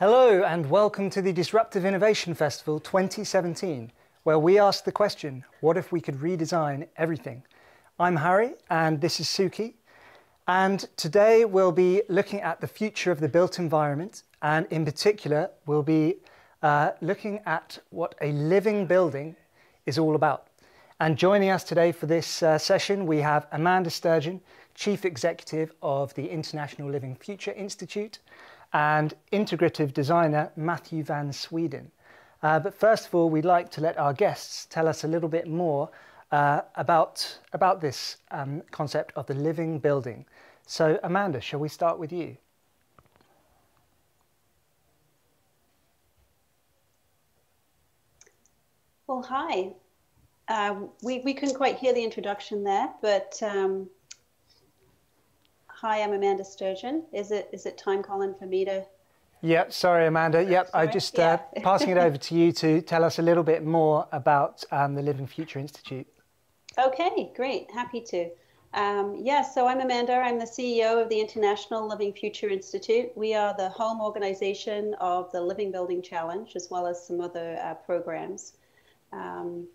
Hello, and welcome to the Disruptive Innovation Festival 2017, where we ask the question what if we could redesign everything? I'm Harry, and this is Suki. And today we'll be looking at the future of the built environment, and in particular, we'll be uh, looking at what a living building is all about. And joining us today for this uh, session, we have Amanda Sturgeon, Chief Executive of the International Living Future Institute, and integrative designer Matthew VanSweden. Uh, but first of all, we'd like to let our guests tell us a little bit more uh, about, about this um, concept of the living building. So, Amanda, shall we start with you? Well, hi. Uh, we, we couldn't quite hear the introduction there, but um, Hi, I'm Amanda Sturgeon. Is it is it time Colin, for me to? Yep, sorry, Amanda. Yep, sorry? I just uh, yeah. uh, passing it over to you to tell us a little bit more about um, the Living Future Institute. Okay, great. Happy to. Um, yes, yeah, so I'm Amanda. I'm the CEO of the International Living Future Institute. We are the home organization of the Living Building Challenge, as well as some other uh, programs. Um,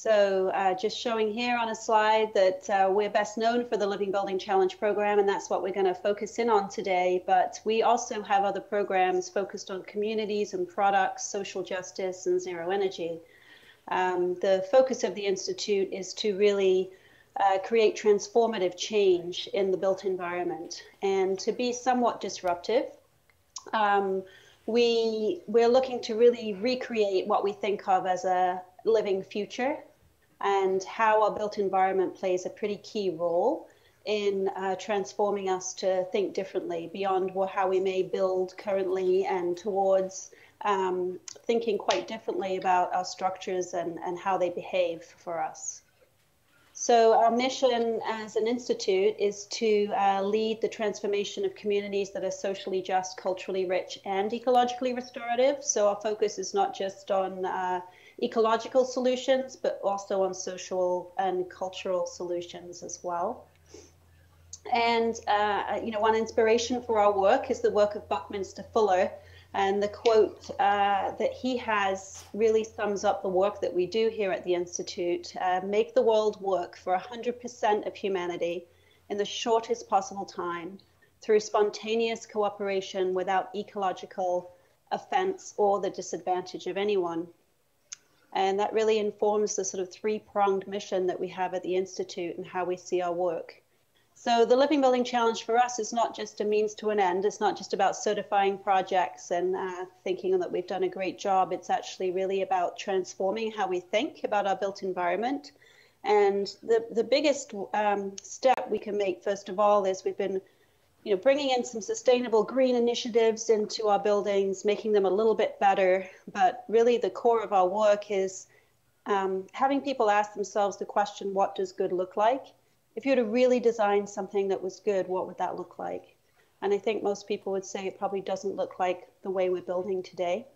So uh, just showing here on a slide that uh, we're best known for the Living Building Challenge program, and that's what we're going to focus in on today. But we also have other programs focused on communities and products, social justice, and zero energy. Um, the focus of the Institute is to really uh, create transformative change in the built environment and to be somewhat disruptive. Um, we, we're looking to really recreate what we think of as a living future and how our built environment plays a pretty key role in uh, transforming us to think differently beyond how we may build currently and towards um, thinking quite differently about our structures and, and how they behave for us. So, our mission as an institute is to uh, lead the transformation of communities that are socially just, culturally rich, and ecologically restorative. So, our focus is not just on uh, ecological solutions, but also on social and cultural solutions as well. And uh, you know, one inspiration for our work is the work of Buckminster Fuller, and the quote uh, that he has really sums up the work that we do here at the Institute: uh, "Make the world work for 100% of humanity in the shortest possible time through spontaneous cooperation without ecological offense or the disadvantage of anyone." And that really informs the sort of three pronged mission that we have at the Institute and how we see our work. So, the Living Building Challenge for us is not just a means to an end. It's not just about certifying projects and uh, thinking that we've done a great job. It's actually really about transforming how we think about our built environment. And the, the biggest um, step we can make, first of all, is we've been you know, bringing in some sustainable green initiatives into our buildings, making them a little bit better. But really, the core of our work is um, having people ask themselves the question, what does good look like? If you were to really design something that was good, what would that look like? And I think most people would say it probably doesn't look like the way we're building today.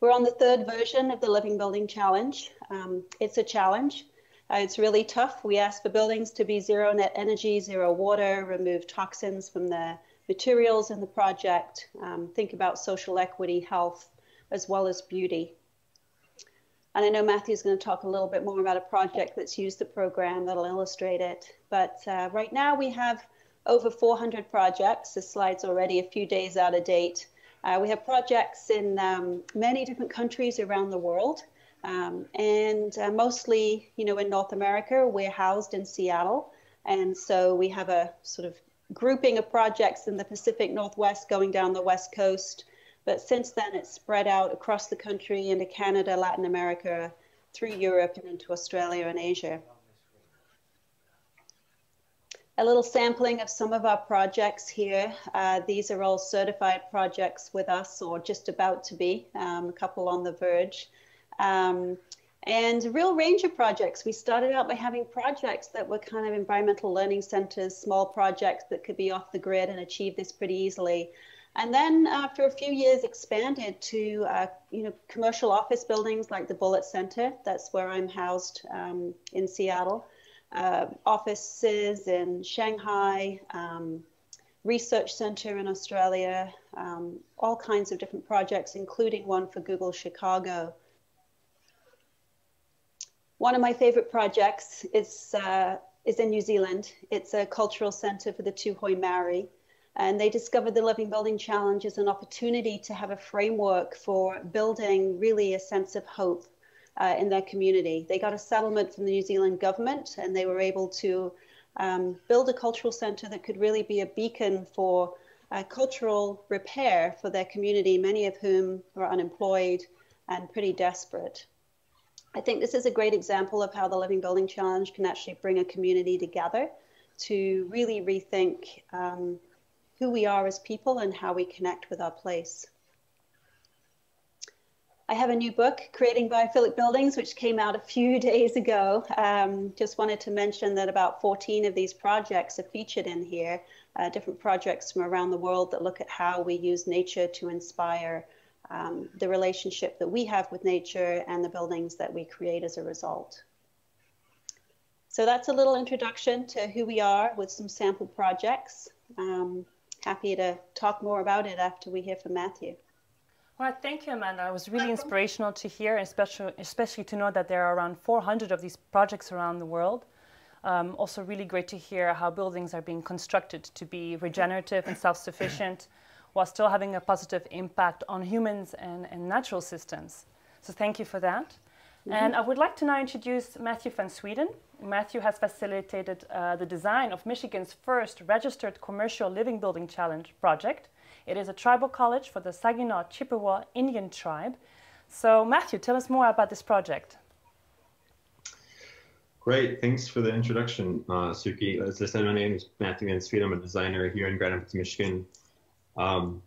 We're on the third version of the Living Building Challenge. Um, it's a challenge. Uh, it's really tough. We ask for buildings to be zero net energy, zero water, remove toxins from the materials in the project, um, think about social equity, health, as well as beauty. And I know Matthew's going to talk a little bit more about a project that's used the program that'll illustrate it. But uh, right now we have over 400 projects. This slide's already a few days out of date. Uh, we have projects in um, many different countries around the world. Um, and uh, mostly, you know, in North America, we're housed in Seattle. And so we have a sort of grouping of projects in the Pacific Northwest going down the West Coast. But since then, it's spread out across the country into Canada, Latin America, through Europe, and into Australia and Asia. A little sampling of some of our projects here. Uh, these are all certified projects with us, or just about to be, um, a couple on the verge. Um, and a real range of projects. We started out by having projects that were kind of environmental learning centers, small projects that could be off the grid and achieve this pretty easily. And then after a few years expanded to uh, you know commercial office buildings like the Bullitt Center. That's where I'm housed um, in Seattle. Uh, offices in Shanghai, um, research center in Australia, um, all kinds of different projects, including one for Google Chicago. One of my favorite projects is, uh, is in New Zealand. It's a cultural center for the Tuhoe Maori. And they discovered the Living Building Challenge as an opportunity to have a framework for building really a sense of hope uh, in their community. They got a settlement from the New Zealand government and they were able to um, build a cultural center that could really be a beacon for uh, cultural repair for their community, many of whom were unemployed and pretty desperate. I think this is a great example of how the Living Building Challenge can actually bring a community together to really rethink um, who we are as people and how we connect with our place. I have a new book, Creating Biophilic Buildings, which came out a few days ago. Um, just wanted to mention that about 14 of these projects are featured in here, uh, different projects from around the world that look at how we use nature to inspire um, the relationship that we have with nature and the buildings that we create as a result. So that's a little introduction to who we are with some sample projects. Um, happy to talk more about it after we hear from Matthew. Well, thank you, Amanda. It was really inspirational to hear, especially, especially to know that there are around 400 of these projects around the world. Um, also, really great to hear how buildings are being constructed to be regenerative and self-sufficient while still having a positive impact on humans and, and natural systems. So thank you for that. Mm -hmm. And I would like to now introduce Matthew VanSweden. Matthew has facilitated uh, the design of Michigan's first registered commercial living building challenge project, it is a tribal college for the Saginaw Chippewa Indian tribe. So Matthew, tell us more about this project. Great, thanks for the introduction, uh, Suki. As I said, my name is Matthew VanSweden. I'm a designer here in Grand Rapids, Michigan. Um,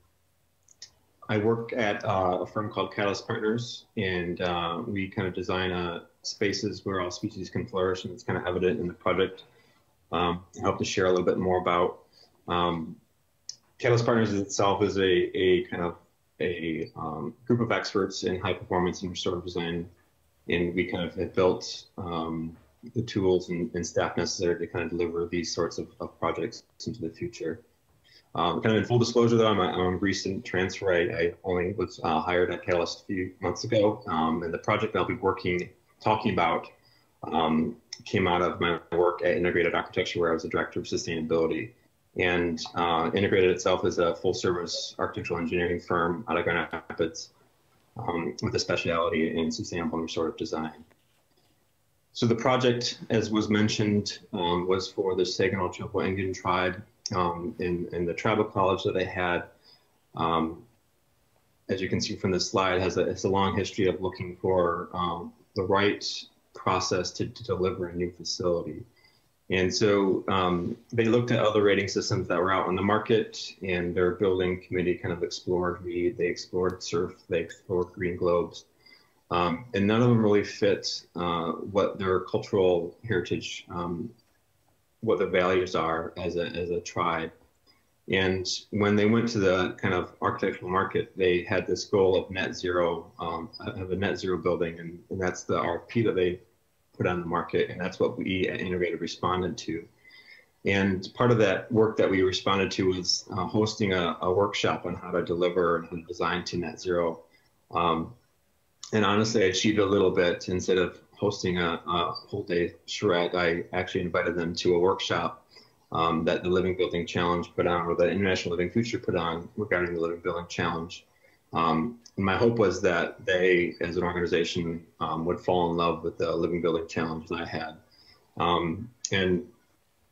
I work at uh, a firm called Catalyst Partners, and uh, we kind of design uh, spaces where all species can flourish, and it's kind of evident in the project. Um, I hope to share a little bit more about um, Catalyst Partners itself is a, a kind of a um, group of experts in high performance and restorative design, and we kind of have built um, the tools and, and, staff necessary to kind of deliver these sorts of, of projects into the future. Um, kind of in full disclosure, though, I'm a, I'm a recent transfer. I, I only was uh, hired at Catalyst a few months ago, um, and the project that I'll be working, talking about, um, came out of my work at Integrated Architecture, where I was the director of sustainability and uh, integrated itself as a full service architectural engineering firm out of Grand Rapids um, with a specialty in sustainable and restorative design. So the project, as was mentioned, um, was for the Saginaw Chippewa Indian tribe um, in, in, the tribal college that they had. Um, as you can see from this slide, has a, has a long history of looking for um, the right process to, to deliver a new facility. And so um, they looked at other rating systems that were out on the market, and their building committee kind of explored LEED, they explored SURF, they explored Green Globes, um, and none of them really fit uh, what their cultural heritage, um, what their values are as a, as a tribe. And when they went to the kind of architectural market, they had this goal of net zero, um, of a net zero building, and, and that's the RFP that they put on the market, and that's what we at Integrated responded to. And part of that work that we responded to was uh, hosting a, a, workshop on how to deliver and how to design to net zero. Um, and honestly, I cheated a little bit. Instead of hosting a, a whole day charrette, I actually invited them to a workshop um, that the Living Building Challenge put on, or the International Living Future put on regarding the Living Building Challenge. Um, my hope was that they, as an organization, um, would fall in love with the Living Building Challenge that I had. Um, and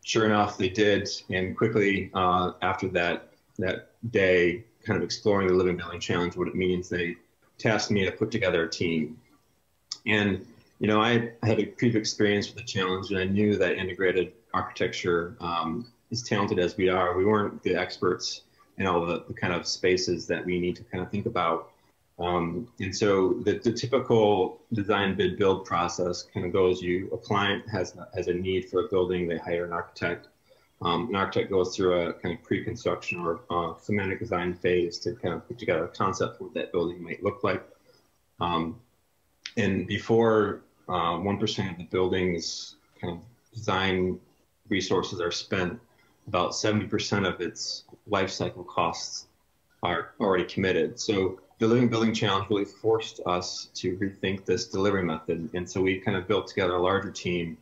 sure enough, they did. And quickly uh, after that, that day, kind of exploring the Living Building Challenge, what it means, they tasked me to put together a team. And, you know, I had a previous experience with the challenge, and I knew that integrated architecture, um, as talented as we are, we weren't the experts in all the, the kind of spaces that we need to kind of think about. Um, and so the, the, typical design bid build process kind of goes you a client has has a need for a building they hire an architect. Um, an architect goes through a kind of pre-construction or uh, schematic design phase to kind of put together a concept for what that building might look like. Um, and before one uh, of the building's kind of design resources are spent about 70% of its life cycle costs are already committed. So the Living Building Challenge really forced us to rethink this delivery method. And so we kind of built together a larger team,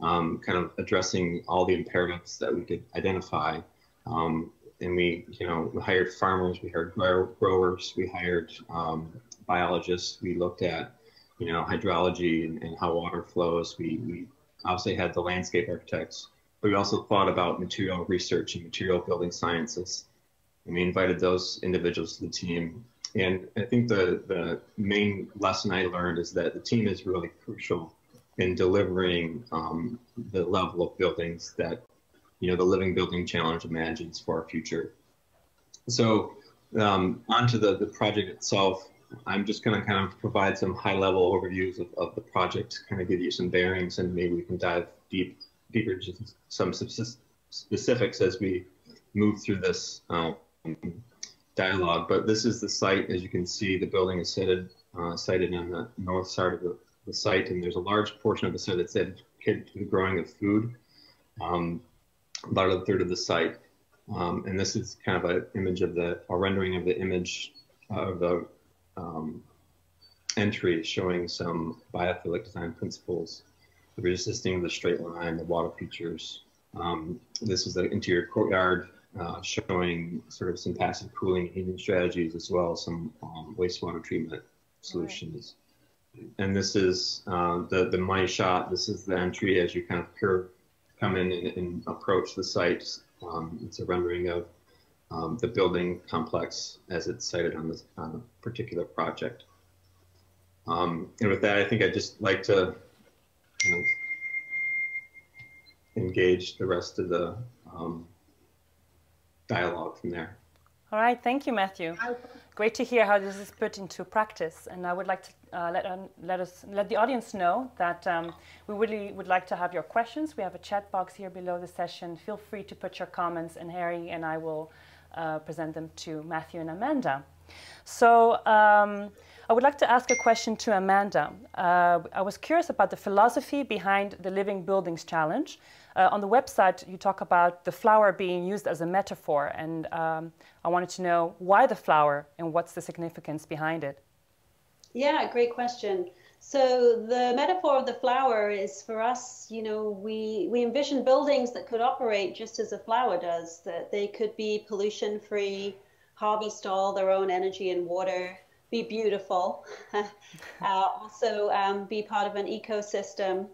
um, kind of addressing all the imperatives that we could identify. Um, and we, you know, we hired farmers, we hired growers, we hired um, biologists. We looked at, you know, hydrology and, and how water flows. We, we obviously had the landscape architects, but we also thought about material research and material building sciences. And we invited those individuals to the team. And I think the, the main lesson I learned is that the team is really crucial in delivering um, the level of buildings that you know the Living Building Challenge imagines for our future. So um, onto the, the project itself, I'm just going to kind of provide some high level overviews of, of the project, kind of give you some bearings, and maybe we can dive deep deeper into some specifics as we move through this um, dialogue. But this is the site, as you can see, the building is sited, uh, sited on the north side of the, the, site, and there's a large portion of the site that's dedicated to the growing of food. Um, about a third of the site. Um, and this is kind of an image of the, a rendering of the image of the um, entry showing some biophilic design principles, the resisting of the straight line, the water features. Um, this is the interior courtyard uh, showing sort of some passive cooling and heating strategies as well as some um, wastewater treatment solutions. Right. And this is uh, the, the money shot. This is the entry as you kind of curve come in and, and approach the site. Um, it's a rendering of um, the building complex as it's cited on this on a particular project. Um, and with that, I think I'd just like to kind of engage the rest of the um, dialogue from there. All right, thank you, Matthew. Great to hear how this is put into practice, and I would like to uh, let, let us let the audience know that um, we really would like to have your questions. We have a chat box here below the session. Feel free to put your comments, and Harry and I will uh, present them to Matthew and Amanda. So um, I would like to ask a question to Amanda. Uh, I was curious about the philosophy behind the Living Buildings Challenge. Uh, on the website, you talk about the flower being used as a metaphor, and um, I wanted to know why the flower and what's the significance behind it. Yeah, great question. So the metaphor of the flower is for us, you know, we, we envision buildings that could operate just as a flower does, that they could be pollution free, harvest all their own energy and water, be beautiful, uh, also um, be part of an ecosystem.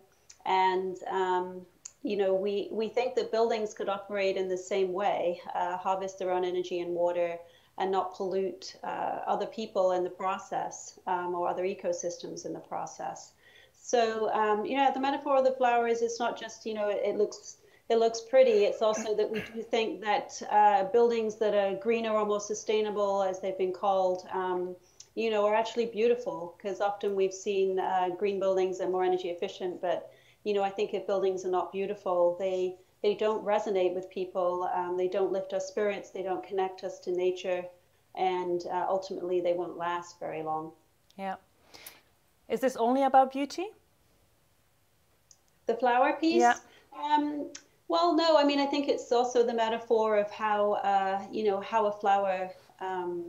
And um, you know, we, we think that buildings could operate in the same way, uh, harvest their own energy and water, and not pollute uh, other people in the process um, or other ecosystems in the process. So, um, you know, the metaphor of the flower is it's not just, you know, it, it looks it looks pretty. It's also that we do think that uh, buildings that are greener or more sustainable, as they've been called, um, you know, are actually beautiful because often we've seen uh, green buildings are more energy efficient, but you know, I think if buildings are not beautiful, they they don't resonate with people. Um, they don't lift our spirits. They don't connect us to nature, and uh, ultimately, they won't last very long. Yeah. Is this only about beauty? The flower piece. Yeah. Um, well, no. I mean, I think it's also the metaphor of how uh, you know how a flower um,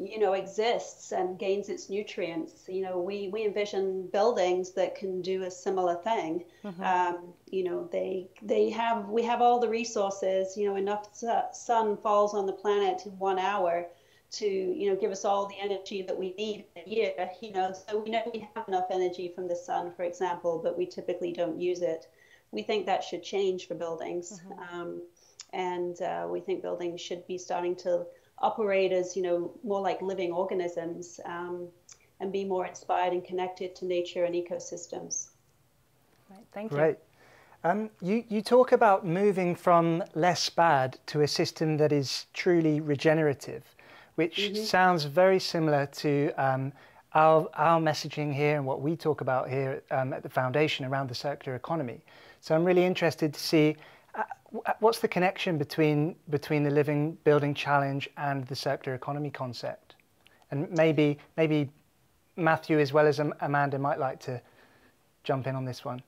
you know exists and gains its nutrients you know we we envision buildings that can do a similar thing mm-hmm. um, you know they they have we have all the resources you know enough sun falls on the planet in one hour to you know give us all the energy that we need a year you know so we know we have enough energy from the sun for example but we typically don't use it we think that should change for buildings mm-hmm. um, and uh, we think buildings should be starting to operate as you know more like living organisms um, and be more inspired and connected to nature and ecosystems. Right, thank you. Great. Um, you, you talk about moving from less bad to a system that is truly regenerative, which mm -hmm. sounds very similar to um, our, our messaging here and what we talk about here um, at the foundation around the circular economy. So I'm really interested to see what's the connection between between the living building challenge and the circular economy concept? And maybe maybe Matthew as well as Amanda might like to jump in on this one.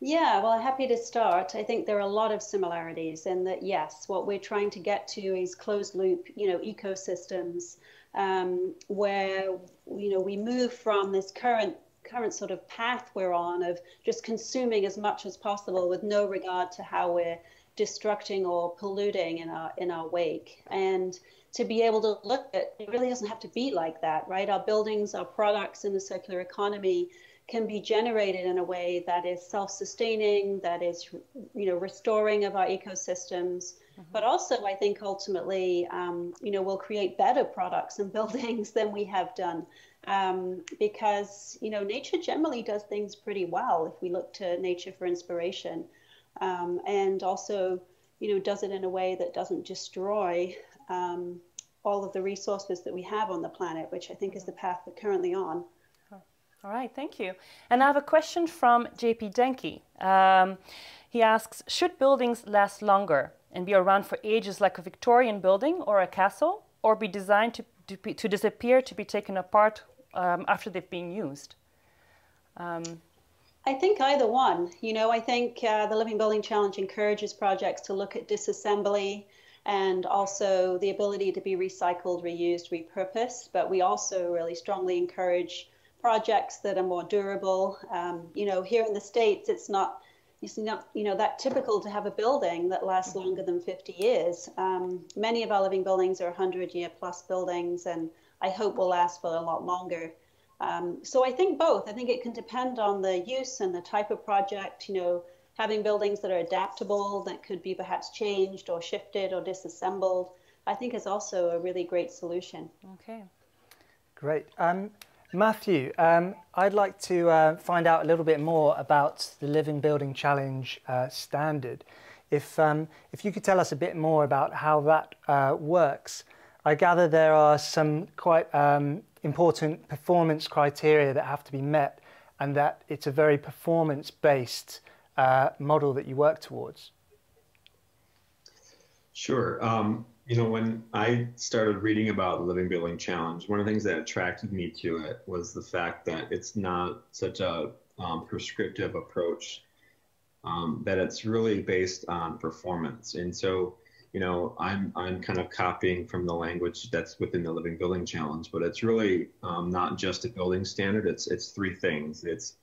Yeah, well, happy to start. I think there are a lot of similarities in that, yes, what we're trying to get to is closed loop, you know, ecosystems um, where, you know, we move from this current current sort of path we're on of just consuming as much as possible with no regard to how we're destructing or polluting in our in our wake. And to be able to look at it really doesn't have to be like that right? Our buildings our products in the circular economy can be generated in a way that is self-sustaining that is you know restoring of our ecosystems. Mm-hmm. but also i think ultimately um, you know we'll create better products and buildings than we have done um, because you know nature generally does things pretty well if we look to nature for inspiration. Um, and also you know does it in a way that doesn't destroy um, all of the resources that we have on the planet which i think is the path we're currently on. All right thank you. And i have a question from jp denke. Um, he asks should buildings last longer and be around for ages like a victorian building or a castle or be designed to, to, be, to disappear to be taken apart um, after they've been used? Um, I think either one. You know, I think uh, the Living Building Challenge encourages projects to look at disassembly and also the ability to be recycled, reused, repurposed. But we also really strongly encourage projects that are more durable. Um, you know, here in the States, it's not it's not you know that typical to have a building that lasts longer than 50 years. Um, many of our living buildings are 100 year plus buildings, and I hope will last for a lot longer. Um, so I think both. I think it can depend on the use and the type of project. You know, having buildings that are adaptable, that could be perhaps changed or shifted or disassembled, I think is also a really great solution. Okay. Great. Um, Matthew, um, I'd like to uh, find out a little bit more about the Living Building Challenge uh, standard. If, um, if you could tell us a bit more about how that uh, works. I gather there are some quite um, important performance criteria that have to be met and that it's a very performance-based uh, model that you work towards. Sure. Um, you know, when I started reading about the Living Building Challenge, one of the things that attracted me to it was the fact that it's not such a um, prescriptive approach, um, that it's really based on performance. And so you know, I'm I'm kind of copying from the language that's within the Living Building Challenge, but it's really um, not just a building standard. It's it's three things. It's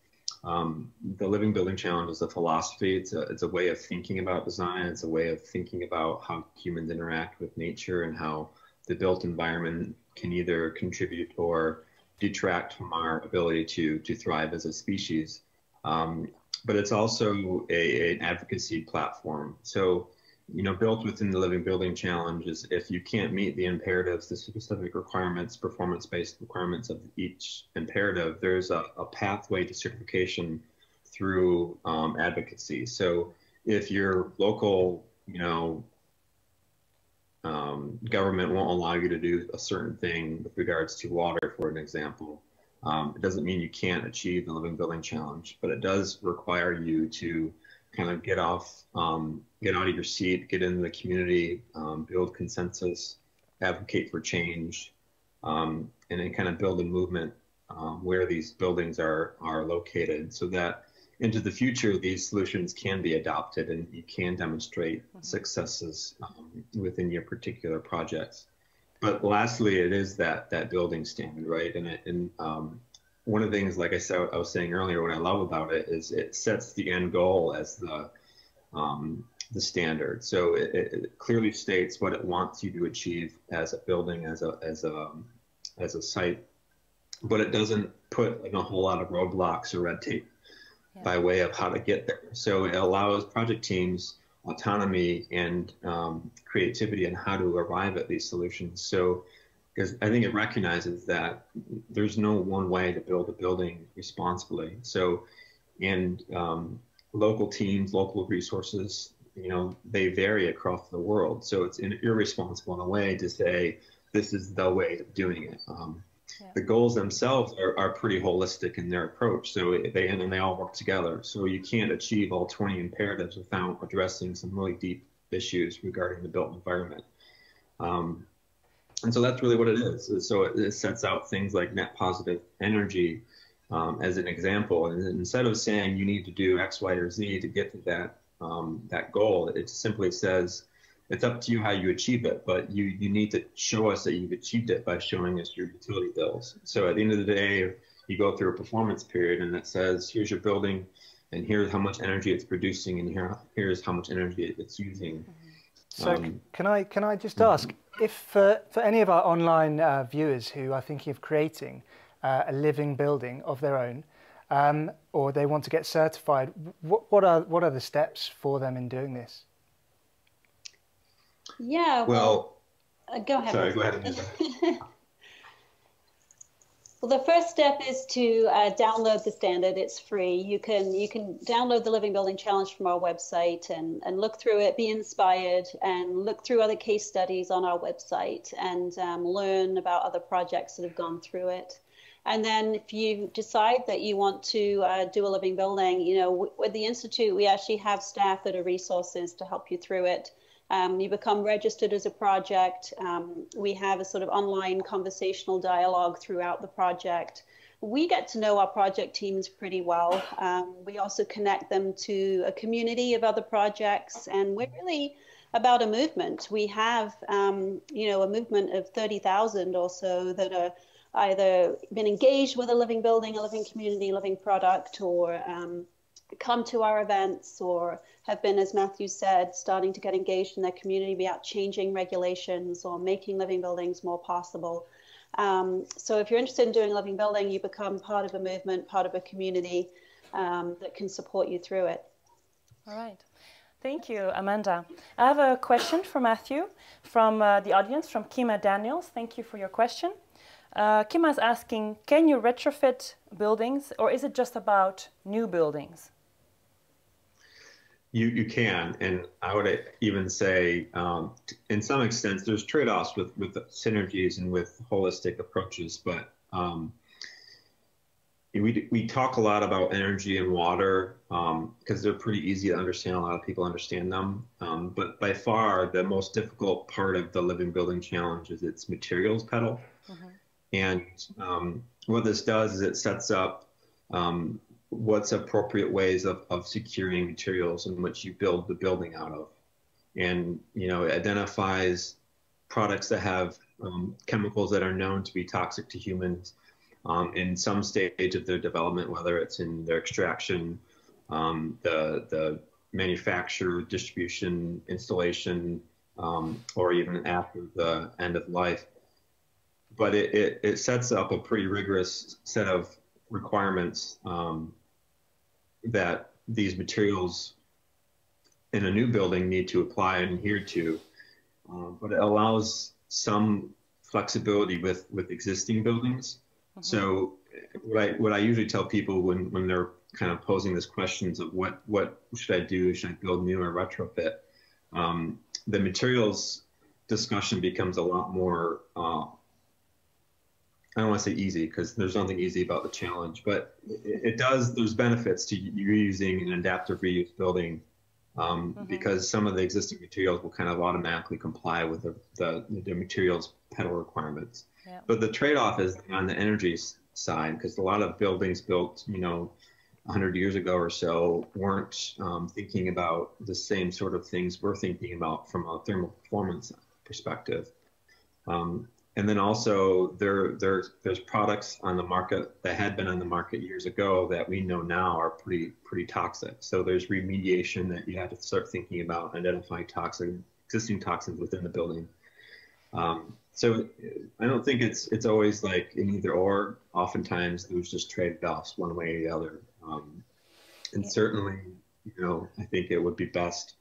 um, the Living Building Challenge is a philosophy. It's a it's a way of thinking about design. It's a way of thinking about how humans interact with nature and how the built environment can either contribute or detract from our ability to to thrive as a species. Um, but it's also a, an advocacy platform. So you know, built within the Living Building Challenge is if you can't meet the imperatives, the specific requirements, performance-based requirements of each imperative, there's a, a pathway to certification through um, advocacy. So if your local, you know, um, government won't allow you to do a certain thing with regards to water, for an example, um, it doesn't mean you can't achieve the Living Building Challenge, but it does require you to kind of get off, um, get out of your seat, get into the community, um, build consensus, advocate for change, um, and then kind of build a movement um, where these buildings are are located, so that into the future these solutions can be adopted and you can demonstrate mm-hmm. successes um, within your particular projects. But lastly, it is that that building standard, right? And it, and um, one of the things, like I said, I was saying earlier, what I love about it is it sets the end goal as the um, the standard. So it, it, clearly states what it wants you to achieve as a building, as a as a as a site, but it doesn't put like, a whole lot of roadblocks or red tape yeah. by way of how to get there. So it allows project teams autonomy and um, creativity in how to arrive at these solutions. So because I think it recognizes that there's no one way to build a building responsibly. So, and um, local teams, local resources, you know, they vary across the world. So it's irresponsible in a way to say this is the way of doing it. Um, yeah. The goals themselves are, are pretty holistic in their approach. So they and they all work together. So you can't achieve all 20 imperatives without addressing some really deep issues regarding the built environment. Um, and so that's really what it is. So it, it sets out things like net positive energy, um, as an example. And instead of saying you need to do X, Y, or Z to get to that um, that goal, it simply says it's up to you how you achieve it, but you you need to show us that you've achieved it by showing us your utility bills. So at the end of the day, you go through a performance period, and it says here's your building, and here's how much energy it's producing, and here here's how much energy it's using. So um, can I can I just ask if for, for any of our online uh, viewers who are thinking of creating uh, a living building of their own, um, or they want to get certified, what, what are what are the steps for them in doing this? Yeah. Well, well uh, go ahead. Sorry, go ahead. Well, the first step is to uh, download the standard. It's free. You can you can download the Living Building Challenge from our website and, and look through it, be inspired, and look through other case studies on our website and um, learn about other projects that have gone through it. And then if you decide that you want to uh, do a living building, you know, with the Institute, we actually have staff that are resources to help you through it. Um, you become registered as a project. Um, we have a sort of online conversational dialogue throughout the project. We get to know our project teams pretty well. Um, we also connect them to a community of other projects, and we're really about a movement. We have, um, you know, a movement of 30,000 or so that are either been engaged with a living building, a living community, a living product, or um, come to our events or have been, as Matthew said, starting to get engaged in their community about changing regulations or making living buildings more possible. Um, so if you're interested in doing living building, you become part of a movement, part of a community um, that can support you through it. All right. Thank you, Amanda. I have a question for Matthew from uh, the audience, from Kima Daniels. Thank you for your question. Uh, Kima is asking, can you retrofit buildings or is it just about new buildings? You, you can, and I would even say, um, in some extent, there's trade-offs with with synergies and with holistic approaches. But um, we we talk a lot about energy and water because um, they're pretty easy to understand. A lot of people understand them, um, but by far the most difficult part of the living building challenge is its materials petal. Mm-hmm. And um, what this does is it sets up um, what's appropriate ways of, of securing materials in which you build the building out of. And, you know, it identifies products that have um, chemicals that are known to be toxic to humans um, in some stage of their development, whether it's in their extraction, um, the, the manufacture, distribution, installation, um, or even after the end of life. But it, it, it, sets up a pretty rigorous set of requirements um, that these materials in a new building need to apply and adhere to, uh, but it allows some flexibility with, with existing buildings. Mm-hmm. So what I, what I usually tell people when, when they're kind of posing these questions of what, what should I do? Should I build new or retrofit? Um, the materials discussion becomes a lot more uh, I don't want to say easy because there's nothing easy about the challenge, but it, it, does. There's benefits to using an adaptive reuse building um, mm-hmm. because some of the existing materials will kind of automatically comply with the, the, the materials petal requirements. Yeah. But the trade-off is on the energy side because a lot of buildings built, you know, 100 years ago or so weren't um, thinking about the same sort of things we're thinking about from a thermal performance perspective. Um, and then also there there's there's products on the market that had been on the market years ago that we know now are pretty pretty toxic. So there's remediation that you have to start thinking about identifying toxic existing toxins within the building. Um, so I don't think it's it's always like an either or. Oftentimes there's just trade offs one way or the other. Um, and certainly, you know, I think it would be best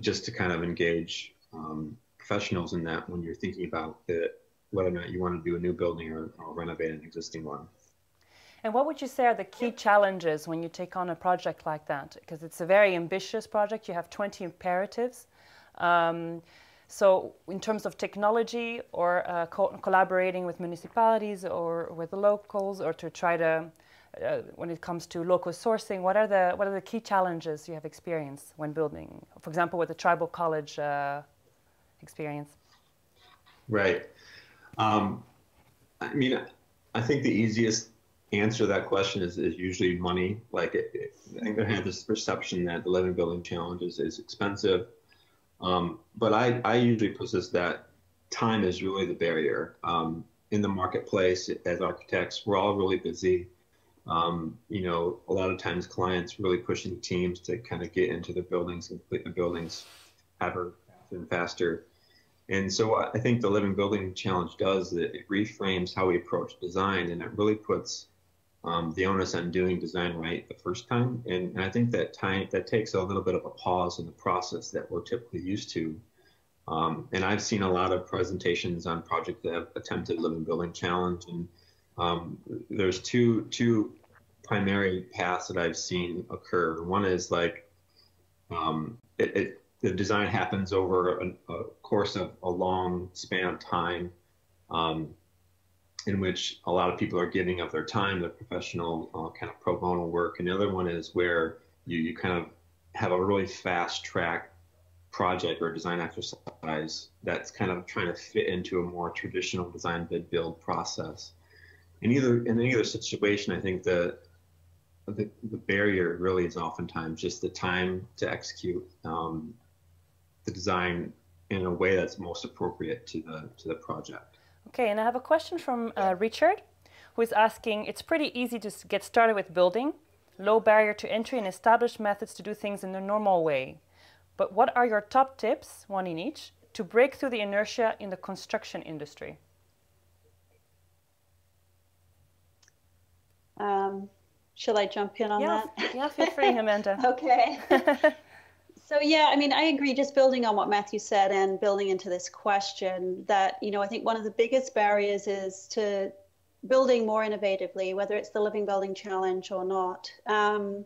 just to kind of engage um, professionals in that when you're thinking about it whether or not you want to do a new building or, or renovate an existing one. And what would you say are the key challenges when you take on a project like that? Because it's a very ambitious project. You have 20 imperatives. Um, so, in terms of technology or uh, co collaborating with municipalities or with the locals, or to try to, uh, when it comes to local sourcing, what are the what are the key challenges you have experienced when building? For example, with the tribal college uh, experience. Right. Um, I mean, I think the easiest answer to that question is, is usually money. Like it, it, I think they have this perception that the living building challenge is, is expensive. Um, but I, I usually persist that time is really the barrier. Um, in the marketplace as architects, we're all really busy. Um, you know, a lot of times clients really pushing teams to kind of get into the buildings and complete the buildings ever and faster. And so I think the Living Building Challenge does that it reframes how we approach design, and it really puts um, the onus on doing design right the first time. And, and, I think that time that takes a little bit of a pause in the process that we're typically used to. Um, and I've seen a lot of presentations on projects that have attempted Living Building Challenge, and um, there's two two primary paths that I've seen occur. One is like um, it, it, the design happens over a, course of a long span of time. Um, in which a lot of people are giving up their time, their professional uh, kind of pro bono work. And the other one is where you, you kind of have a really fast track project or design exercise that's kind of trying to fit into a more traditional design bid build process. In either in either situation, I think the the, the barrier really is oftentimes just the time to execute um, the design in a way that's most appropriate to the to the project. Okay, and I have a question from uh, Richard, who is asking, it's pretty easy to get started with building, low barrier to entry and established methods to do things in the normal way. But what are your top tips, one in each, to break through the inertia in the construction industry? Um, shall I jump in on yeah, that? Yeah, feel free, Amanda. okay. So yeah, I mean, I agree. Just building on what Matthew said and building into this question, that you know, I think one of the biggest barriers is to building more innovatively, whether it's the Living Building Challenge or not, um,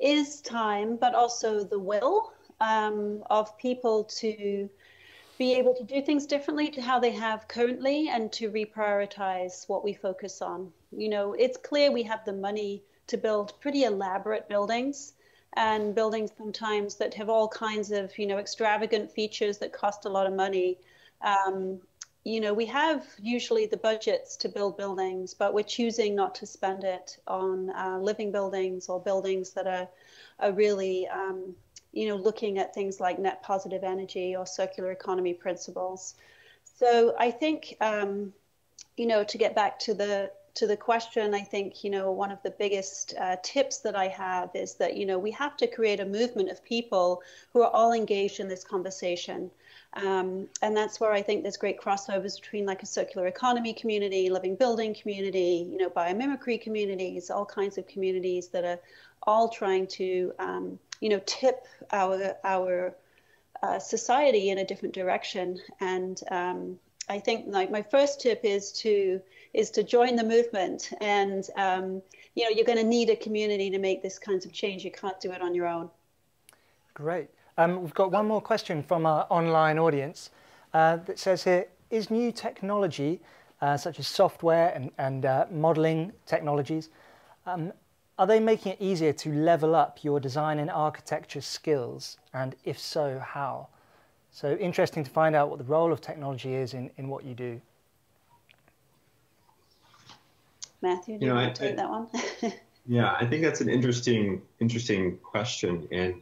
is time, but also the will um, of people to be able to do things differently to how they have currently and to reprioritize what we focus on. You know, it's clear we have the money to build pretty elaborate buildings and buildings sometimes that have all kinds of you know extravagant features that cost a lot of money. Um, you know, we have usually the budgets to build buildings, but we're choosing not to spend it on uh, living buildings or buildings that are, are really, um, you know, looking at things like net positive energy or circular economy principles. So I think, um, you know, to get back to the to the question, I think, you know, one of the biggest uh, tips that I have is that, you know, we have to create a movement of people who are all engaged in this conversation. Um, and that's where I think there's great crossovers between like a circular economy community, living building community, you know, biomimicry communities, all kinds of communities that are all trying to, um, you know, tip our, our uh, society in a different direction. And um, I think like my first tip is to is to join the movement. And, um, you know, you're going to need a community to make this kinds of change. You can't do it on your own. Great. Um, we've got one more question from our online audience uh, that says here, is new technology, uh, such as software and, and uh, modeling technologies, um, are they making it easier to level up your design and architecture skills? And if so, how? So interesting to find out what the role of technology is in, in what you do. Matthew, do you, you know, want to take I, that one? yeah, I think that's an interesting, interesting question. And,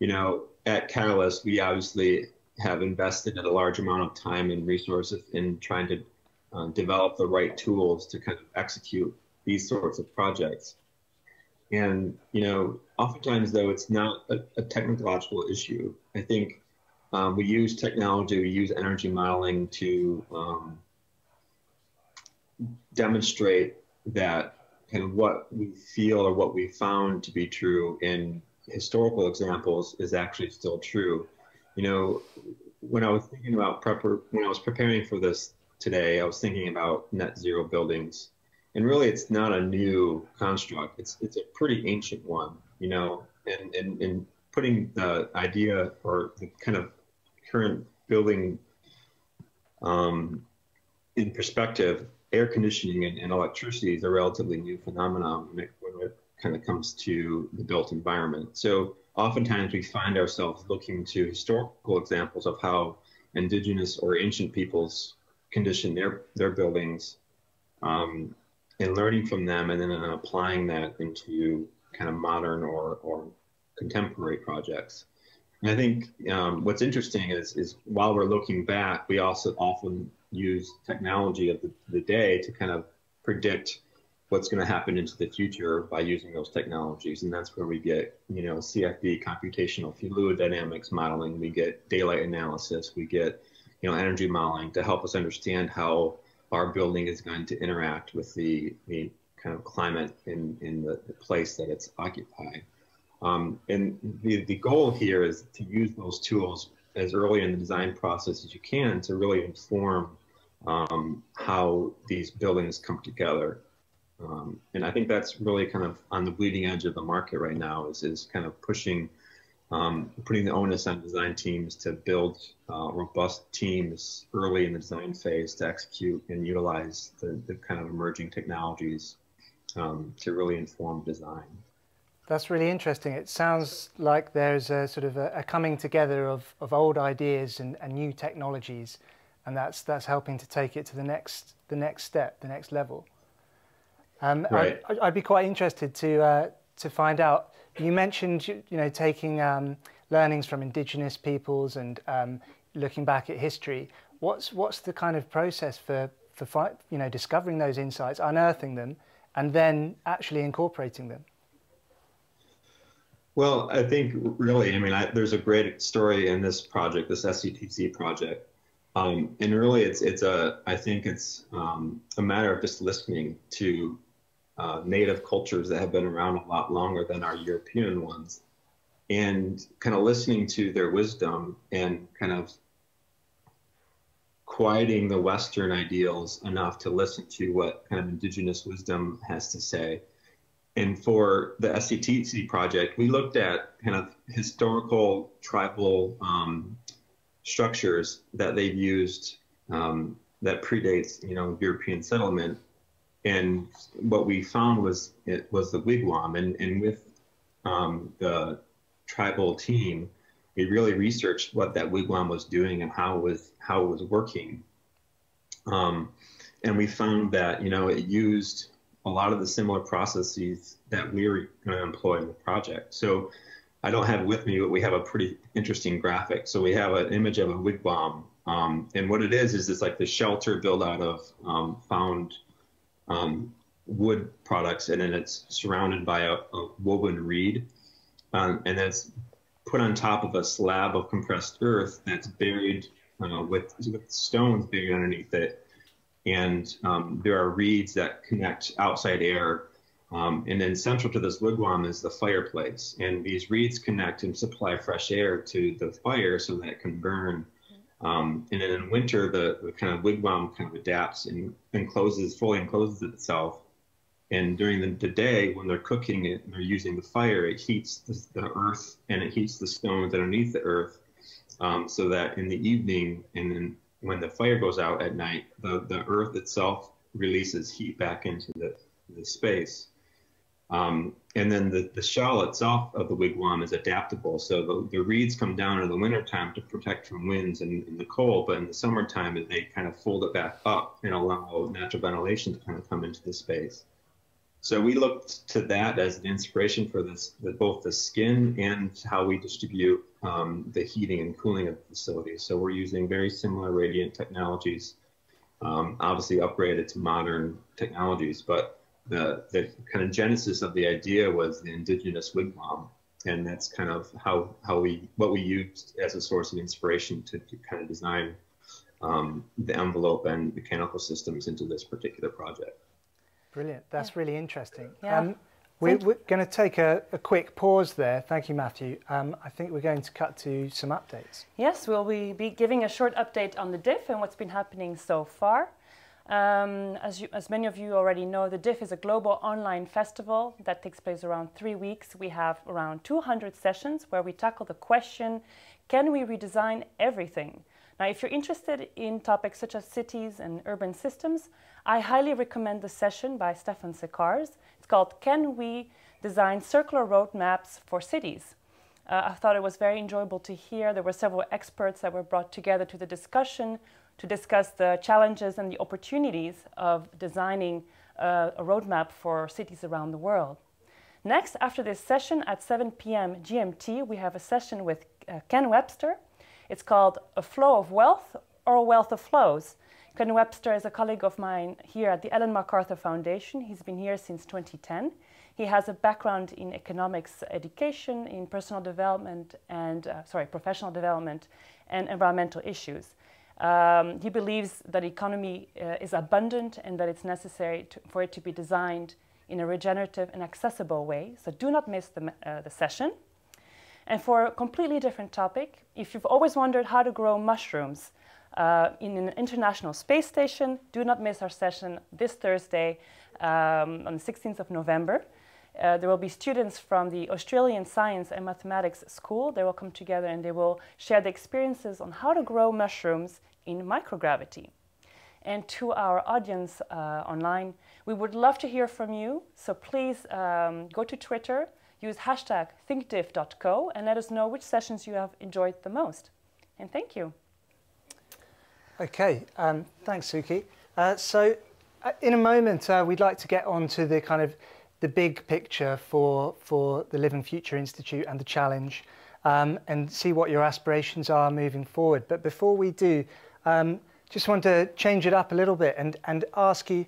you know, at Catalyst, we obviously have invested a large amount of time and resources in trying to uh, develop the right tools to kind of execute these sorts of projects. And, you know, oftentimes, though, it's not a, a technological issue. I think um, we use technology, we use energy modeling to um, demonstrate that kind of what we feel or what we found to be true in historical examples is actually still true. You know, when I was thinking about prepper, when I was preparing for this today, I was thinking about net zero buildings, and really, it's not a new construct. It's it's a pretty ancient one. You know, and and, and putting the idea or the kind of current building um, in perspective, air conditioning and, and, electricity is a relatively new phenomenon when it, when it kind of comes to the built environment. So oftentimes we find ourselves looking to historical examples of how indigenous or ancient peoples condition their, their buildings um, and learning from them and then applying that into kind of modern or, or contemporary projects. I think um, what's interesting is, is while we're looking back, we also often use technology of the, the day to kind of predict what's going to happen into the future by using those technologies. And that's where we get, you know, CFD, computational fluid dynamics modeling, we get daylight analysis, we get, you know, energy modeling to help us understand how our building is going to interact with the, the kind of climate in, in the, the place that it's occupied. Um, and the, the goal here is to use those tools as early in the design process as you can to really inform um, how these buildings come together. Um, and I think that's really kind of on the bleeding edge of the market right now is, is kind of pushing, um, putting the onus on design teams to build uh, robust teams early in the design phase to execute and utilize the, the kind of emerging technologies um, to really inform design. That's really interesting. It sounds like there's a sort of a, a coming together of, of old ideas and, and, new technologies, and that's that's helping to take it to the next the next step, the next level. Um, right. I'd, I'd, be quite interested to uh, to find out. You mentioned you, you know taking um, learnings from indigenous peoples and um, looking back at history. What's what's the kind of process for for you know discovering those insights, unearthing them, and then actually incorporating them? Well, I think really, I mean, I, there's a great story in this project, this SCTC project. Um, and really, it's it's a I think it's um, a matter of just listening to uh, native cultures that have been around a lot longer than our European ones, and kind of listening to their wisdom and kind of quieting the Western ideals enough to listen to what kind of indigenous wisdom has to say and for the SCTC project, we looked at kind of historical tribal um, structures that they've used um, that predates, you know, European settlement. And what we found was it was the wigwam. And, and with um, the tribal team, we really researched what that wigwam was doing and how it was how it was working. Um, and we found that you know it used a lot of the similar processes that we are going to employ in the project. So I don't have it with me, but we have a pretty interesting graphic. So we have an image of a wigwam. Um, and what it is, is it's like the shelter built out of um, found um, wood products, and then it's surrounded by a, a woven reed. Um, and that's put on top of a slab of compressed earth that's buried uh, with, with stones buried underneath it and um, there are reeds that connect outside air. Um, and then central to this wigwam is the fireplace, and these reeds connect and supply fresh air to the fire so that it can burn. Um, and then in winter, the, the, kind of wigwam kind of adapts and encloses, fully encloses itself. And during the, the day, when they're cooking it and they're using the fire, it heats the, the earth and it heats the stones underneath the earth, um, so that in the evening and then when the fire goes out at night, the, the earth itself releases heat back into the, the space. Um, and then the, the shell itself of the wigwam is adaptable. So the, the reeds come down in the wintertime to protect from winds and, and the cold, but in the summertime, they kind of fold it back up and allow natural ventilation to kind of come into the space. So we looked to that as an inspiration for this, the, both the skin and how we distribute um, the heating and cooling of the facility. So we're using very similar radiant technologies, um, obviously upgraded to modern technologies, but the, the kind of genesis of the idea was the indigenous wigwam. And that's kind of how, how we, what we used as a source of inspiration to, to kind of design um, the envelope and mechanical systems into this particular project. Brilliant. That's yeah. really interesting. Yeah. Um, we're, we're, going to take a, a, quick pause there. Thank you, Matthew. Um, I think we're going to cut to some updates. Yes, we'll be giving a short update on the DIF and what's been happening so far. Um, as, you, as, many of you already know, the DIF is a global online festival that takes place around three weeks. We have around 200 sessions where we tackle the question, can we redesign everything? Now, if you're interested in topics such as cities and urban systems, I highly recommend the session by Stefan Sekars. It's called Can We Design Circular Roadmaps for Cities? Uh, I thought it was very enjoyable to hear. There were several experts that were brought together to the discussion to discuss the challenges and the opportunities of designing uh, a roadmap for cities around the world. Next, after this session at 7 p.m. GMT, we have a session with uh, Ken Webster. It's called A Flow of Wealth or A Wealth of Flows. Ken Webster is a colleague of mine here at the Ellen MacArthur Foundation. He's been here since 2010. He has a background in economics education, in personal development and, uh, sorry, professional development and environmental issues. Um, he believes that economy uh, is abundant and that it's necessary to, for it to be designed in a regenerative and accessible way. So do not miss the, uh, the session. And for a completely different topic, if you've always wondered how to grow mushrooms, uh, in an international space station. Do not miss our session this Thursday um, on the 16th of November. Uh, there will be students from the Australian Science and Mathematics School. They will come together and they will share the experiences on how to grow mushrooms in microgravity. And to our audience uh, online, we would love to hear from you. So please um, go to Twitter, use hashtag thinkdiff.co, and let us know which sessions you have enjoyed the most. And thank you. Okay, um, thanks, Suki. Uh, so, uh, in a moment, uh, we'd like to get on to the kind of the big picture for for the Living Future Institute and the challenge, um, and see what your aspirations are moving forward. But before we do, um, just want to change it up a little bit and and ask you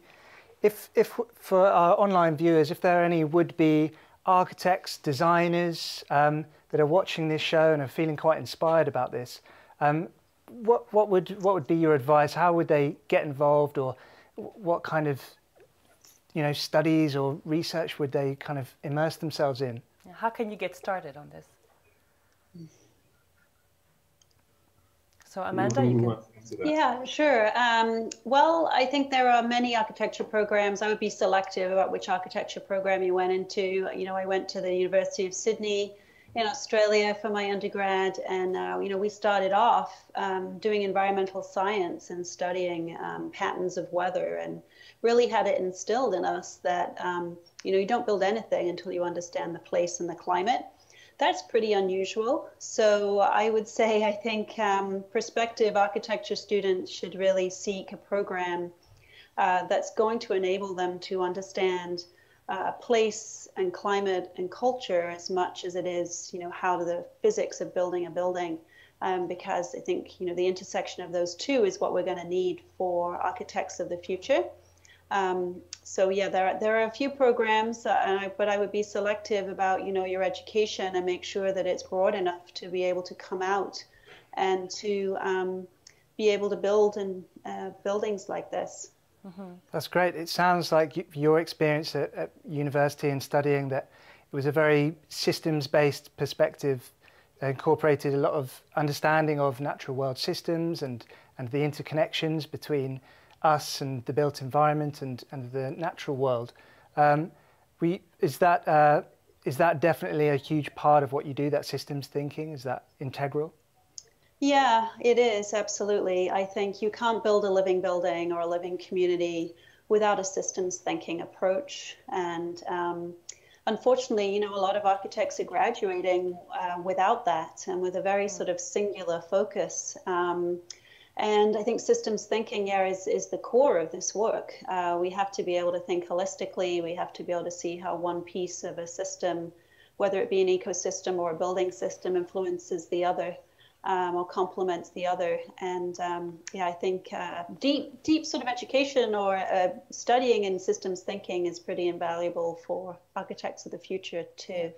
if if for our online viewers, if there are any would-be architects, designers um, that are watching this show and are feeling quite inspired about this. Um, what what would what would be your advice? How would they get involved, or what kind of you know studies or research would they kind of immerse themselves in? How can you get started on this? So Amanda, you can. Yeah, sure. Um, well, I think there are many architecture programs. I would be selective about which architecture program you went into. You know, I went to the University of Sydney in Australia for my undergrad, and uh, you know we started off um, doing environmental science and studying um, patterns of weather, and really had it instilled in us that um, you know you don't build anything until you understand the place and the climate. That's pretty unusual. So I would say I think um, prospective architecture students should really seek a program uh, that's going to enable them to understand uh, place and climate and culture as much as it is, you know, how the physics of building a building. Um, because I think, you know, the intersection of those two is what we're going to need for architects of the future. Um, so yeah, there are, there are a few programs, uh, I, but I would be selective about, you know, your education and make sure that it's broad enough to be able to come out and to um, be able to build in uh, buildings like this. Mm-hmm. That's great. It sounds like your experience at, at, university and studying that it was a very systems-based perspective, incorporated a lot of understanding of natural world systems and, and the interconnections between us and the built environment and, and the natural world. Um, we, is, that, uh, is that definitely a huge part of what you do, that systems thinking? Is that integral? Yeah, it is, absolutely. I think you can't build a living building or a living community without a systems thinking approach. And um, unfortunately, you know, a lot of architects are graduating uh, without that and with a very mm. sort of singular focus. Um, and I think systems thinking yeah, is, is the core of this work. Uh, we have to be able to think holistically. We have to be able to see how one piece of a system, whether it be an ecosystem or a building system, influences the other um, or complements the other. And um, yeah, I think uh, deep, deep sort of education or uh, studying in systems thinking is pretty invaluable for architects of the future too.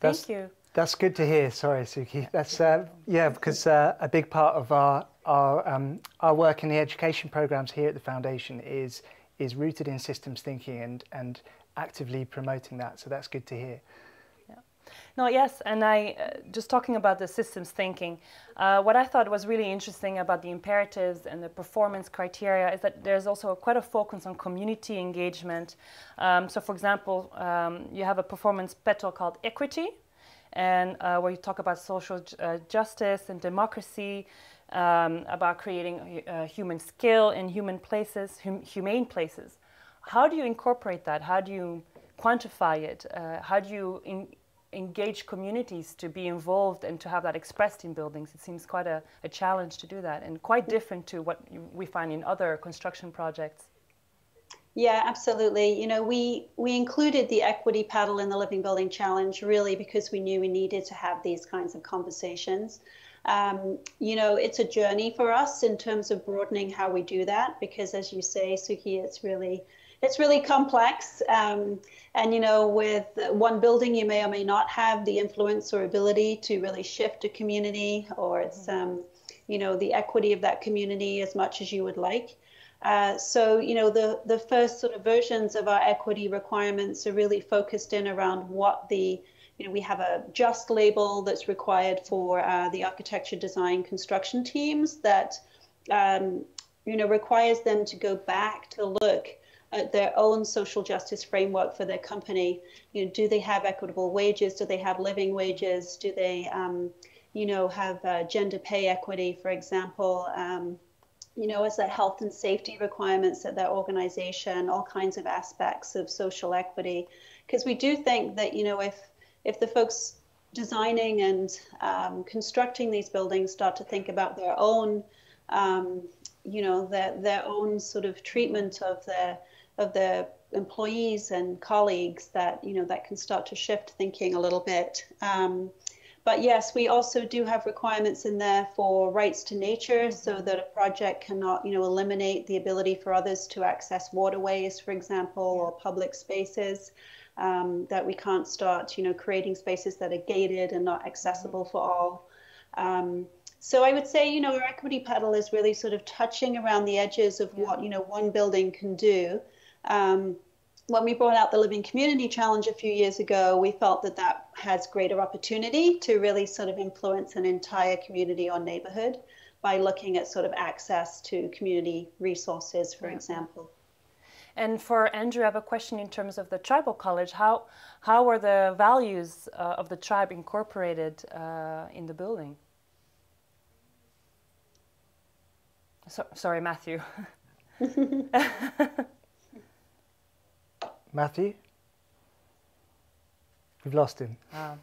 That's, Thank you. That's good to hear. Sorry, Suki. That's uh, yeah, because uh, a big part of our our um, our work in the education programs here at the foundation is is rooted in systems thinking and and actively promoting that. So that's good to hear. No, yes, and I uh, just talking about the systems thinking. Uh, what I thought was really interesting about the imperatives and the performance criteria is that there's also quite a focus on community engagement. Um, so, for example, um, you have a performance petal called equity, and uh, where you talk about social uh, justice and democracy, um, about creating uh, human scale in human places, hum humane places. How do you incorporate that? How do you quantify it? Uh, how do you engage communities to be involved and to have that expressed in buildings. It seems quite a, a challenge to do that and quite different to what we find in other construction projects. Yeah, absolutely. You know, we we included the equity petal in the Living Building Challenge really because we knew we needed to have these kinds of conversations. Um, you know, it's a journey for us in terms of broadening how we do that because, as you say, Suki, it's really it's really complex. Um, and you know, with one building, you may or may not have the influence or ability to really shift a community, or it's um, you know the equity of that community as much as you would like. Uh, so, you know, the, the first sort of versions of our equity requirements are really focused in around what the, you know, we have a just label that's required for uh, the architecture, design, construction teams that, um, you know, requires them to go back to look at their own social justice framework for their company. You know, do they have equitable wages? Do they have living wages? Do they, um, you know, have uh, gender pay equity, for example? Um, you know, is there health and safety requirements at their organization, all kinds of aspects of social equity. Because we do think that, you know, if if the folks designing and um, constructing these buildings start to think about their own, um, you know, their their own sort of treatment of their of their employees and colleagues, that you know that can start to shift thinking a little bit. Um, but yes, we also do have requirements in there for rights to nature so that a project cannot, you know, eliminate the ability for others to access waterways, for example, or public spaces. Um, that we can't start, you know, creating spaces that are gated and not accessible for all. Um, so I would say, you know, our equity petal is really sort of touching around the edges of what, you know, one building can do. Um, when we brought out the Living Community Challenge a few years ago, we felt that that has greater opportunity to really sort of influence an entire community or neighborhood by looking at sort of access to community resources, for example. And for Andrew, I have a question in terms of the tribal college. How how are the values uh, of the tribe incorporated uh, in the building? So, sorry, Matthew. Matthew? We've lost him. Oh.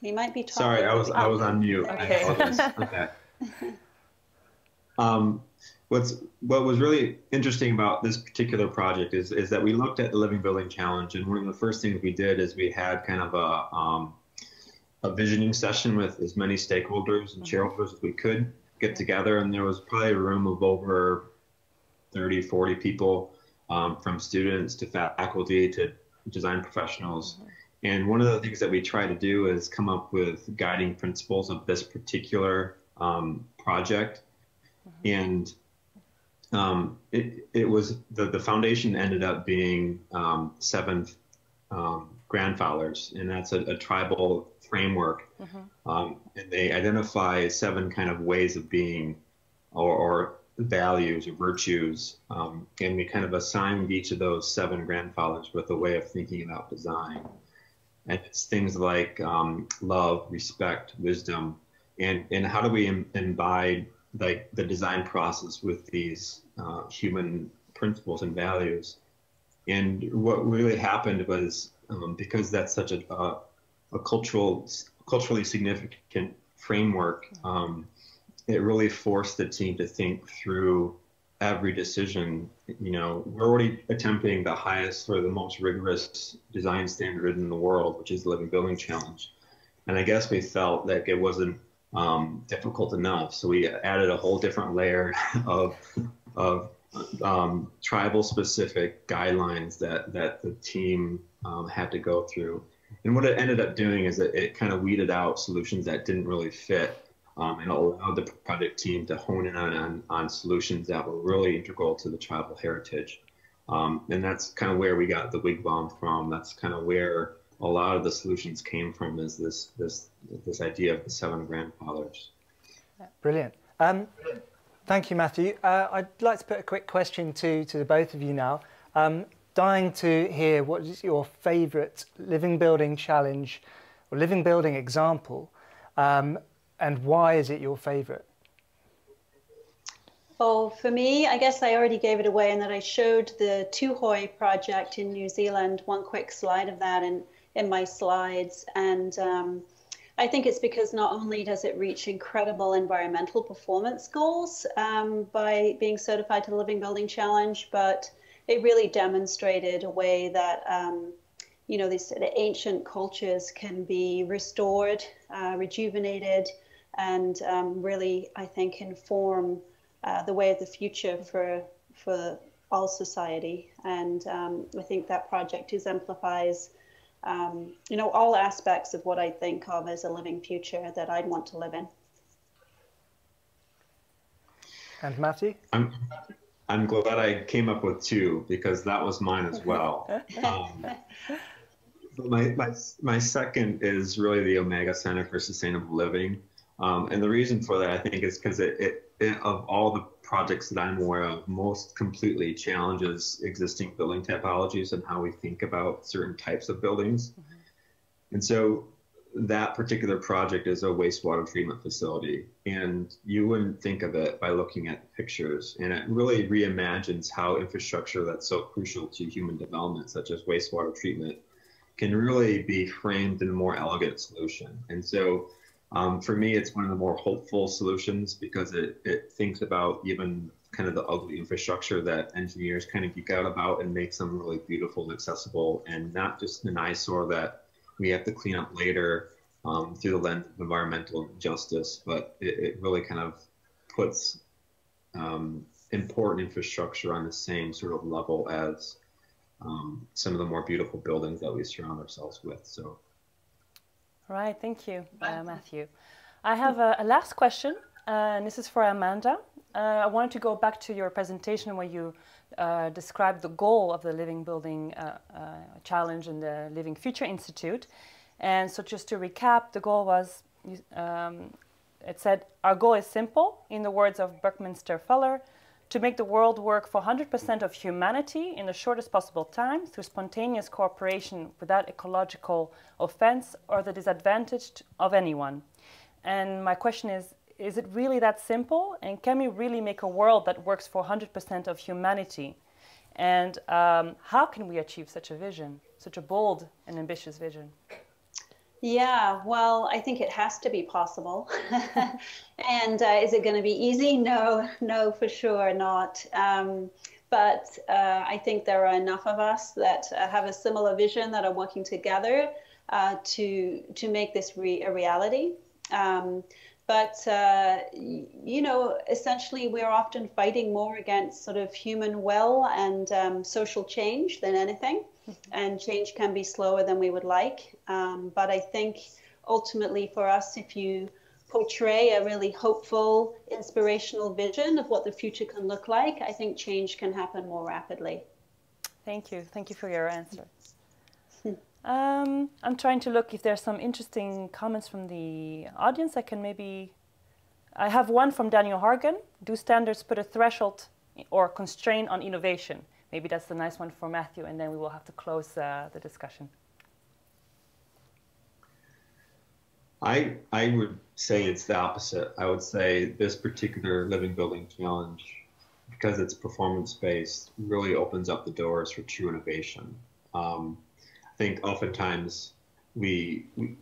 He might be talking. Sorry, I was I was on mute. Okay. okay. Um, what's what was really interesting about this particular project is is that we looked at the Living Building Challenge, and one of the first things we did is we had kind of a um, a visioning session with as many stakeholders and mm-hmm. shareholders as we could get together, and there was probably a room of over 30, 40 people um, from students to faculty to design professionals. Mm-hmm. And one of the things that we try to do is come up with guiding principles of this particular um, project. Mm-hmm. And um, it, it was the, the foundation ended up being um, seven um, grandfathers, and that's a, a tribal framework. Mm-hmm. Um, and they identify seven kind of ways of being or, or values or virtues, um, and we kind of assigned each of those seven grandfathers with a way of thinking about design. And it's things like um, love, respect, wisdom, and and how do we Im- imbibe like the design process with these uh, human principles and values. And what really happened was um, because that's such a, a, a cultural culturally significant framework. Um, it really forced the team to think through every decision. You know, we're already attempting the highest or the most rigorous design standard in the world, which is the Living Building Challenge. And I guess we felt that it wasn't um, difficult enough, so we added a whole different layer of of um, tribal specific guidelines that that the team um, had to go through. And what it ended up doing is that it kind of weeded out solutions that didn't really fit um, and allowed the project team to hone in on, on, on, solutions that were really integral to the tribal heritage. Um, and that's kind of where we got the wigwam from. That's kind of where a lot of the solutions came from is this, this, this idea of the seven grandfathers. Brilliant. Um, thank you, Matthew. Uh, I'd like to put a quick question to, to the both of you now. Um, dying to hear what is your favourite living building challenge or living building example um, and why is it your favorite? Oh, for me, I guess I already gave it away in that I showed the Tūhoe project in New Zealand, one quick slide of that in, in my slides. And um, I think it's because not only does it reach incredible environmental performance goals um, by being certified to the Living Building Challenge, but it really demonstrated a way that um, you know these ancient cultures can be restored, uh, rejuvenated, and um, really, I think, inform uh, the way of the future for for all society. And um, I think that project exemplifies, um, you know, all aspects of what I think of as a living future that I'd want to live in. And Matthew? I'm, I'm glad I came up with two because that was mine as well. Um, my, my, my second is really the Omega Center for Sustainable Living. Um, and the reason for that, I think, is because it, it, it, of all the projects that I'm aware of, most completely challenges existing building typologies and how we think about certain types of buildings. Mm-hmm. And so that particular project is a wastewater treatment facility. And you wouldn't think of it by looking at pictures. And it really reimagines how infrastructure that's so crucial to human development, such as wastewater treatment, can really be framed in a more elegant solution. And so um, for me, it's one of the more hopeful solutions because it, it thinks about even kind of the ugly infrastructure that engineers kind of geek out about and makes them really beautiful and accessible and not just an eyesore that we have to clean up later um, through the lens of environmental justice, but it, it really kind of puts um, important infrastructure on the same sort of level as um, some of the more beautiful buildings that we surround ourselves with. So right, thank you, uh, Matthew. I have a, a last question, uh, and this is for Amanda. Uh, I wanted to go back to your presentation where you uh, described the goal of the Living Building uh, uh, Challenge and the Living Future Institute. And so, just to recap, the goal was um, it said, Our goal is simple, in the words of Buckminster Fuller, to make the world work for 100% of humanity in the shortest possible time through spontaneous cooperation without ecological offense or the disadvantage of anyone. And my question is, is it really that simple? And can we really make a world that works for 100% of humanity? And um, how can we achieve such a vision, such a bold and ambitious vision? Yeah, well, I think it has to be possible. and uh, is it going to be easy? No, no, for sure not. Um, but uh, I think there are enough of us that uh, have a similar vision that are working together uh, to to make this re- a reality. Um, but uh, you know, essentially, we're often fighting more against sort of human will and um, social change than anything and change can be slower than we would like. Um, but I think ultimately for us, if you portray a really hopeful, inspirational vision of what the future can look like, I think change can happen more rapidly. Thank you. Thank you for your answer. um, I'm trying to look if there's some interesting comments from the audience. I can maybe. I have one from Daniel Hargan. Do standards put a threshold or constraint on innovation? Maybe that's the nice one for Matthew, and then we will have to close uh, the discussion. I, I would say it's the opposite. I would say this particular living building challenge, because it's performance based, really opens up the doors for true innovation. Um, I think oftentimes we, we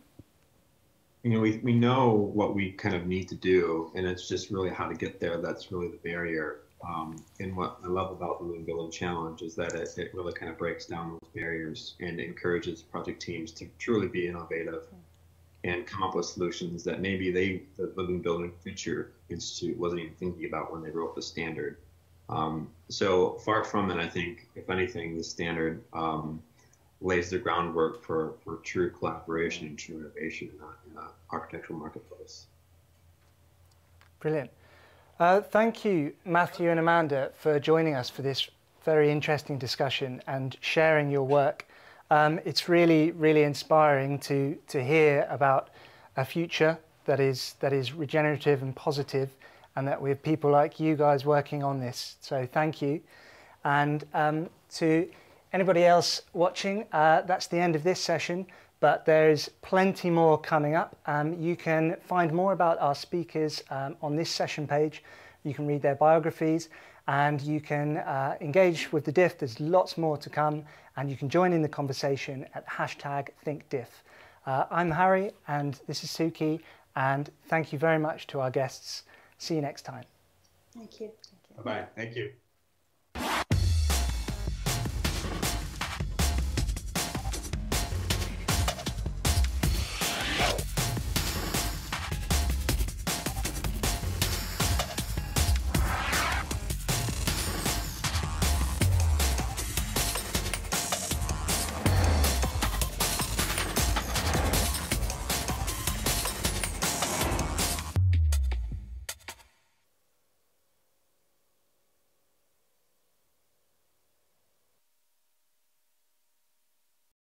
you know, we, we know what we kind of need to do, and it's just really how to get there that's really the barrier. Um, and what I love about the Living Building Challenge is that it, it, really kind of breaks down those barriers and encourages project teams to truly be innovative and come up with solutions that maybe they, the Living Building Future Institute, wasn't even thinking about when they wrote the standard. Um, so far from it, I think, if anything, the standard um, lays the groundwork for, for true collaboration and true innovation in the architectural marketplace. Brilliant. Uh, thank you, Matthew and Amanda, for joining us for this very interesting discussion and sharing your work. Um, it's really, really inspiring to, to hear about a future that is, that is regenerative and positive and that we have people like you guys working on this. So thank you. And um, to anybody else watching, uh, that's the end of this session but there's plenty more coming up. Um, you can find more about our speakers um, on this session page. You can read their biographies and you can uh, engage with the DIF. There's lots more to come and you can join in the conversation at hashtag ThinkDiff. Uh, I'm Harry and this is Suki and thank you very much to our guests. See you next time. Thank you. Bye-bye. Thank you.